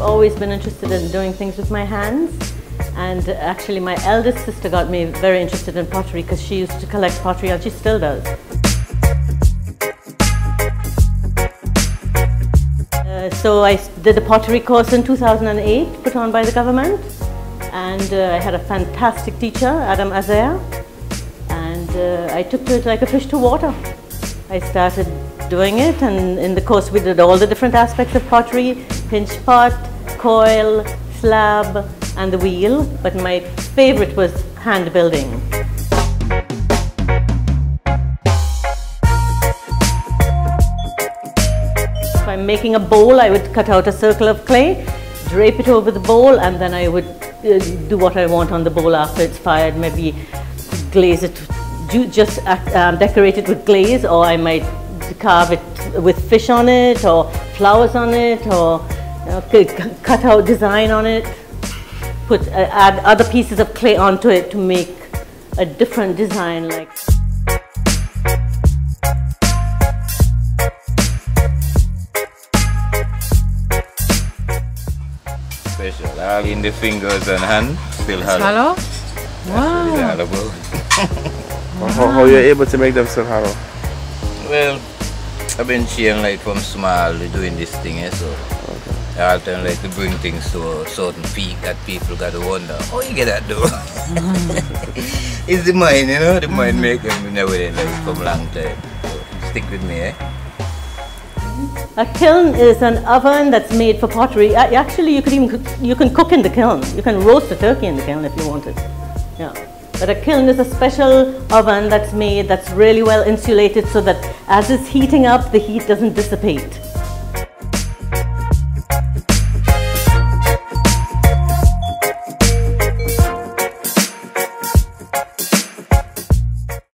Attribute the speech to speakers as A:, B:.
A: always been interested in doing things with my hands. And actually, my eldest sister got me very interested in pottery because she used to collect pottery and she still does. Uh, so I did a pottery course in 2008 put on by the government and uh, I had a fantastic teacher, Adam Azair, and uh, I took to it like a fish to water. I started doing it and in the course we did all the different aspects of pottery, pinch pot, coil, slab and the wheel, but my favorite was hand building. If I'm making a bowl, I would cut out a circle of clay, drape it over the bowl and then I would uh, do what I want on the bowl after it's fired, maybe glaze it, just uh, um, decorate it with glaze or I might carve it with fish on it or flowers on it or you know, cut out design on it, put uh, add other pieces of clay onto it to make a different design like.
B: Special, all in the fingers and hand, still hollow.
C: Hollow? Wow.
B: what it's all.
D: How, how you're able to make them still hollow?
B: Well, I've been seeing like from small doing this thing, eh, so I often like to bring things to a certain peak that people got to wonder, how you get that though? it's the mind, you know, the mind make them a way like from long time. So stick with me, eh?
A: A kiln is an oven that's made for pottery. Actually, you could even cook, you can cook in the kiln. You can roast a turkey in the kiln if you wanted. Yeah. But a kiln is a special oven that's made that's really well insulated so that as it's heating up, the heat doesn't dissipate.